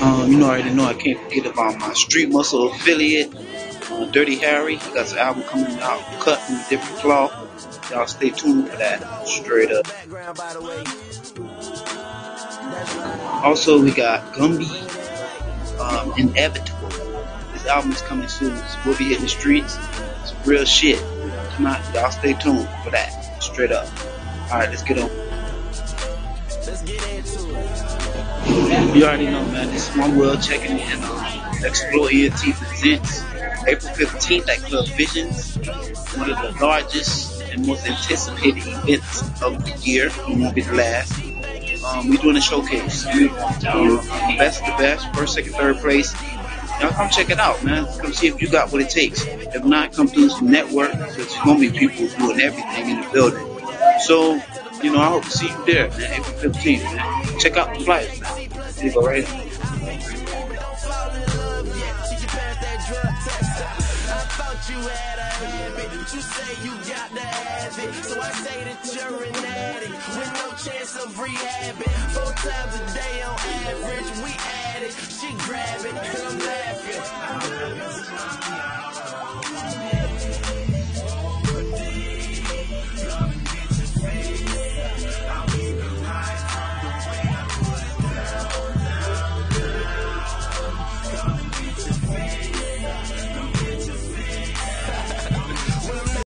Um, you know, I already know I can't forget about my Street Muscle affiliate, uh, Dirty Harry. He got an album coming out cut from a different cloth. Y'all stay tuned for that. Straight up. Also, we got Gumby, um, Inevitable. This album is coming soon. So we'll be hitting the streets. It's real shit. Come out, y'all stay tuned for that. Straight up. Alright, let's get on. You already know, man. This is One Will checking in. Um, Explore ENT presents April 15th at Club Visions, one of the largest and most anticipated events of the year. It won't be the last. Um, we're doing a showcase. Um, best the best, first, second, third place. Y'all come check it out, man. Come see if you got what it takes. If not, come through some network. There's gonna be people doing everything in the building. So, you know, I hope to see you there, man. April 15th, man. Check out the flyers, man. Go, right? you had a habit. You say you got. So I say that you're an addict with no chance of. Four times a day on average, we it. She grab it, and I'm laughing.